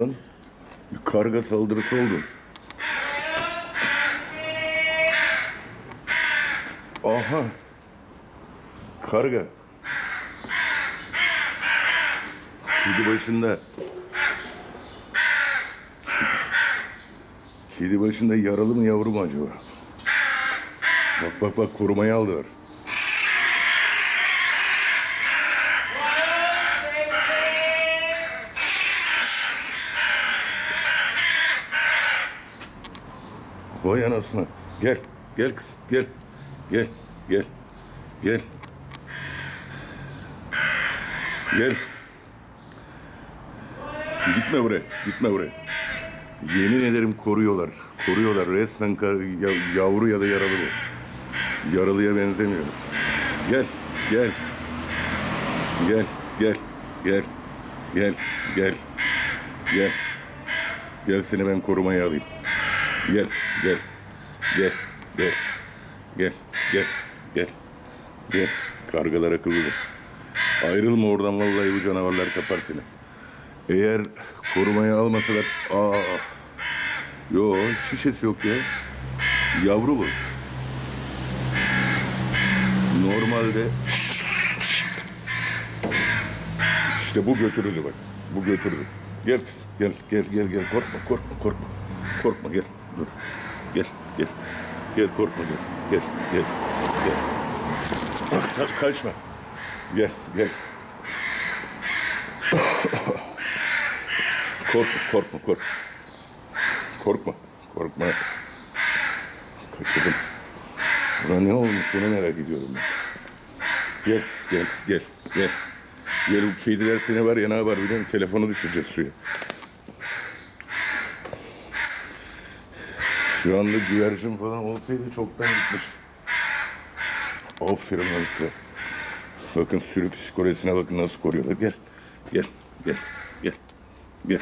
Bir karga saldırısı oldu. Aha. Karga. Kedi başında. Kedi başında yaralı mı yavru mu acaba? Bak bak bak korumayı aldılar. Vay anasını. Gel. Gel kız. Gel. Gel. Gel. Gel. Gel. Gitme buraya. Gitme buraya. Yemin ederim koruyorlar. Koruyorlar. Resmen yavru ya da yaralı bu. Yaralıya benzemiyor. Gel. Gel. Gel. Gel. Gel. Gel. Gel. Gel. Gel seni ben korumaya alayım. Gel, gel, gel, gel, gel, gel, gel, gel. Kargalar akıllıdır. Ayrılma oradan vallahi bu canavarlar kapar seni. Eğer korumaya almasalar... Aa, yo şişesi yok ya. Yavru bu. Normalde... İşte bu götürüldü bak. Bu götürdü. Gel kız. Gel, gel, gel, gel. Korkma, korkma, korkma. Korkma gel. Dur. Gel, gel. Gel korkma gel. Gel, gel, gel. Ka- kaçma. Gel, gel. korkma, korkma, korkma. Korkma, korkma. Kaçırdım. Buna ne olmuş bunu merak ediyorum ben. Gel, gel, gel, gel. Gel bu kediler seni var ya ne yapar biliyor musun? Telefonu düşüreceğiz suya. Şu anda güvercin falan olsaydı çoktan gitmiş. Aferin lan. Bakın sürü psikolojisine bakın nasıl koruyorlar. Gel, gel, gel, gel, gel.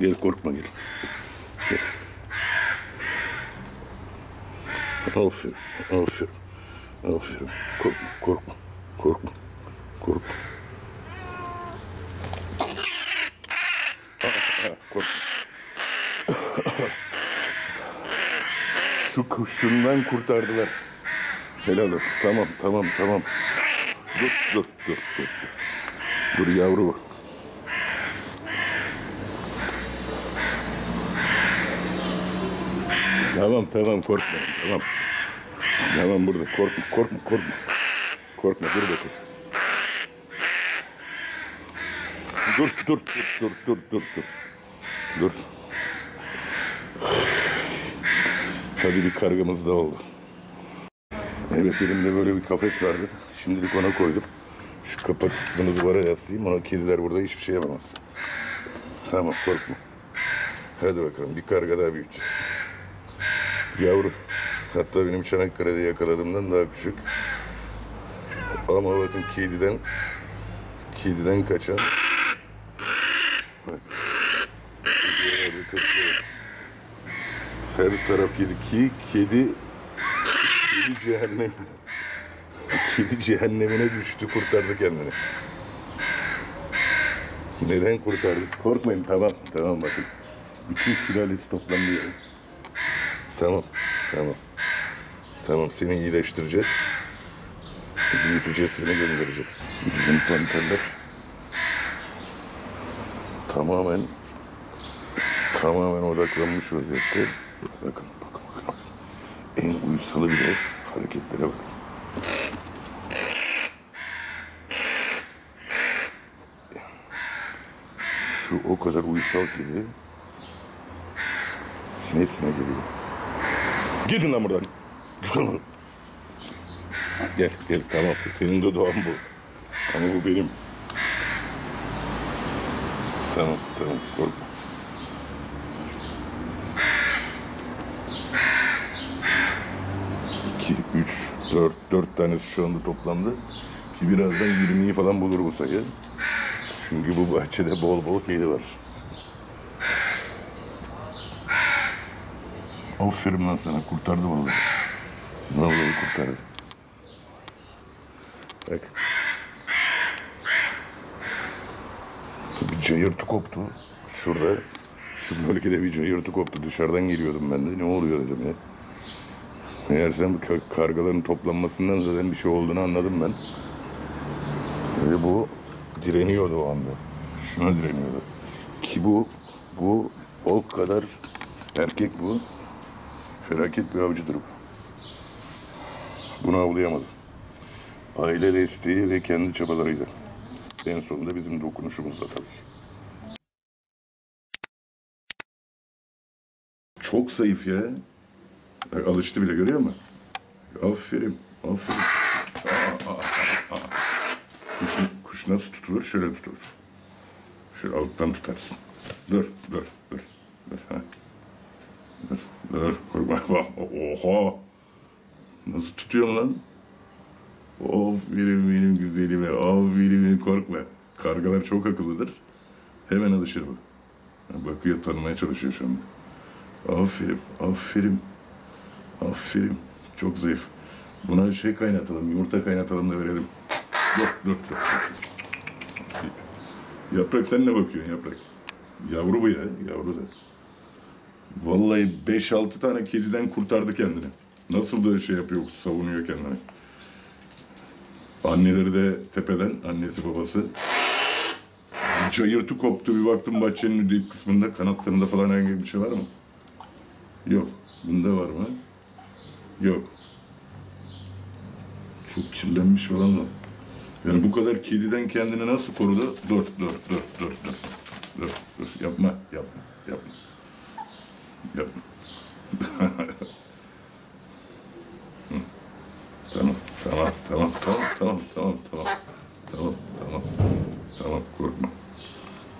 Gel korkma gel. Gel. Aferin, aferin, aferin. Korkma, korkma, korkma, korkma. Korkma. Şu kuşundan kurtardılar. Helal olsun. Tamam, tamam, tamam. Dur, dur, dur, dur. Dur, dur yavru. Tamam, tamam, korkma. Tamam. Tamam burada. Korkma, korkma, korkma. Korkma, dur bakayım. Dur, dur, dur, dur, dur, dur, dur. Dur. Tabii bir kargamız da oldu. Evet elimde böyle bir kafes vardı. Şimdilik ona koydum. Şu kapak kısmını duvara yaslayayım. Ona kediler burada hiçbir şey yapamaz. Tamam korkma. Hadi bakalım bir karga daha büyüteceğiz. Yavru. Hatta benim Çanakkale'de yakaladığımdan daha küçük. Ama bakın kediden kediden kaçan Bak. Tepki. Her taraf kedi. Ki kedi kedi cehennem. kedi cehennemine düştü kurtardı kendini. Neden kurtardı? Korkmayın tamam tamam bakın. Bütün sülalesi toplandı yani. Tamam tamam. Tamam seni iyileştireceğiz. Büyüteceğiz seni göndereceğiz. Bizim panterler tamamen tamamen odaklanmış vaziyette. Bakın bakın bakın. En uysalı bile hareketlere bakın. Şu o kadar uysal ki sine sine geliyor. Gidin lan buradan. Gidin. Gel gel tamam. Senin de doğan bu. Ama bu benim. Tamam tamam korkma. 4, 4 tanesi şu anda toplamda. Ki birazdan 20'yi falan bulur bu sayı. Çünkü bu bahçede bol bol kedi var. Aferin lan sana kurtardı vallahi. Vallahi kurtardı. Bak. Bir cayırtı koptu şurada. Şu bölgede bir cayırtı koptu. Dışarıdan geliyordum ben de. Ne oluyor dedim ya. Meğersem ka- kargaların toplanmasından zaten bir şey olduğunu anladım ben. Ve bu direniyordu o anda. Şuna direniyordu. Ki bu, bu o kadar erkek bu. Felaket bir avcıdır bu. Bunu avlayamadı. Aile desteği ve kendi çabalarıyla. En sonunda bizim dokunuşumuzla tabii. Çok zayıf ya. Bak, alıştı bile görüyor musun? Aferin, aferin. Kuş, kuş nasıl tutulur? Şöyle tutulur. Şöyle alttan tutarsın. Dur, dur, dur. Dur, ha. dur, dur. Korkma. Bak, Oha! Nasıl tutuyorsun lan? Aferin benim güzelime, aferin benim korkma. Kargalar çok akıllıdır. Hemen alışır bu. Bakıyor, tanımaya çalışıyor şu anda. Aferin, aferin, aferin. Çok zayıf. Buna şey kaynatalım, yumurta kaynatalım da verelim. Dur, dur, dur. Yaprak sen ne bakıyorsun yaprak? Yavru bu ya, yavru da. Vallahi 5-6 tane kediden kurtardı kendini. Nasıl da şey yapıyor, savunuyor kendini. Anneleri de tepeden, annesi babası. Cayırtı koptu, bir baktım bahçenin dip kısmında, kanatlarında falan herhangi bir şey var mı? Yok. Bunda var mı? Yok. Çok kirlenmiş falan da. Yani bu kadar kediden kendini nasıl korudu? Dur, dur, dur, dur, dur. Dur, dur. Yapma, yapma, yapma. Yapma. Tamam, tamam, tamam, tamam, tamam. Tamam, tamam. Tamam, korkma.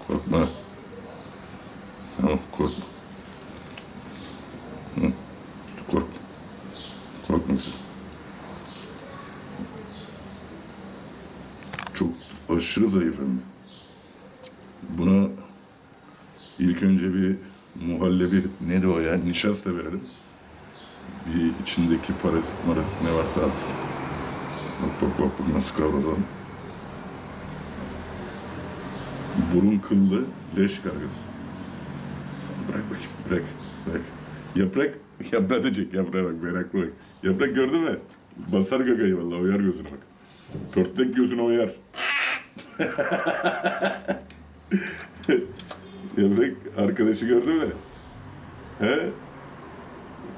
Korkma. Tamam, korkma. Korkma. Korkma güzel. Çok aşırı zayıf hem de. Buna ilk önce bir muhallebi, ne de o ya, nişasta verelim. Bir içindeki parazit marazit ne varsa atsın. Bak bak bak, bak nasıl kavradı. Burun kıllı leş kargası. Bırak bakayım, bırak, bırak. Yaprak, yaprağı da çek, yaprağa bak, meraklı bak. Yaprak gördün mü? Basar gagayı vallahi, oyar gözüne bak. Pörtlek gözüne oyar. Yaprak, arkadaşı gördün mü? He?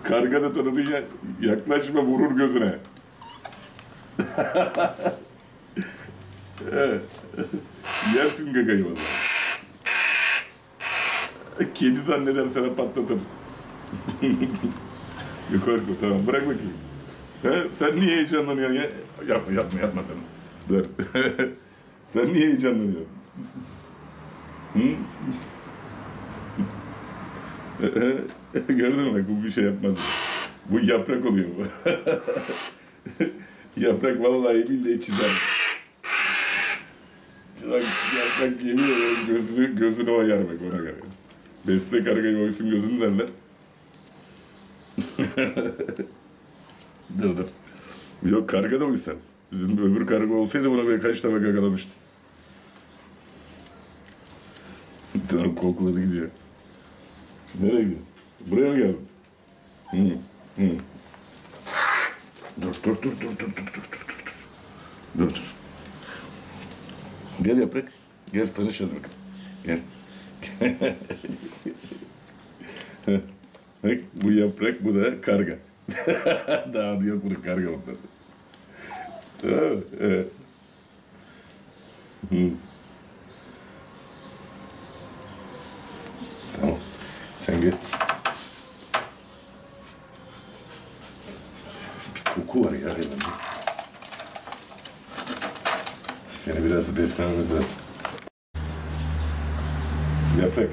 Karga da tanıdın ya, yaklaşma vurur gözüne. He. Yersin gagayı vallahi. Kedi zanneder sana patlatır. Yok korkma tamam bırak bakayım. He, sen niye heyecanlanıyorsun ya? Yapma yapma yapma tamam. Dur. Sen niye heyecanlanıyorsun? Gördün mü bu bir şey yapmaz. Bu yaprak oluyor bu. yaprak vallahi billahi çizer. Yaprak yemin ederim gözünü, gözünü oyar bak ona göre. Besle kargayı oysun gözünü derler. dur dur. Yok karga da uysan. Bizim öbür karga olsaydı buna birkaç tabak gagalamıştı. tamam kokladı gidiyor. Nereye gidiyor? Buraya mı geldin? Hı, hı. Dur dur dur dur dur dur dur dur dur dur. Dur. Gel yaprak. Gel tanışalım. Gel. Bak bu yaprak, bu da karga. Daha adı yok bunun karga bundan. Evet. Tamam. Sen gel. Bir koku var ya elinde. Seni biraz beslememiz lazım. Yaprak.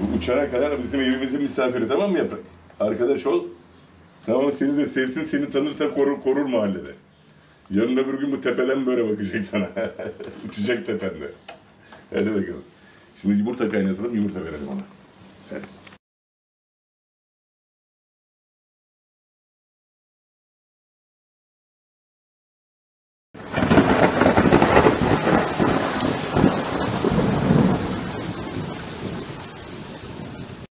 Bu uçana kadar bizim evimizin misafiri tamam mı Yaprak? Arkadaş ol. Tamam seni de sevsin, seni tanırsa korur, korur mahallede. Yarın öbür gün bu tepeden böyle bakacak sana. Uçacak tepende. Hadi bakalım. Şimdi yumurta kaynatalım, yumurta verelim ona. Hadi.